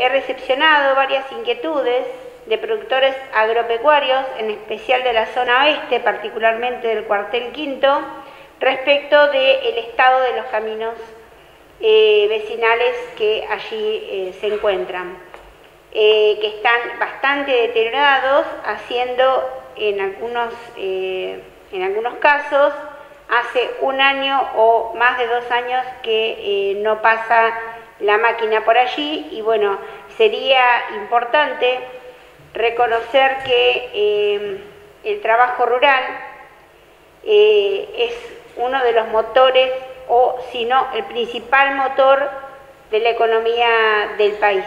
he recepcionado varias inquietudes de productores agropecuarios, en especial de la zona oeste, particularmente del cuartel quinto, respecto del estado de los caminos eh, vecinales que allí eh, se encuentran, eh, que están bastante deteriorados, haciendo en algunos, en algunos casos hace un año o más de dos años que no pasa la máquina por allí y bueno, sería importante reconocer que el trabajo rural es uno de los motores o si no el principal motor de la economía del país.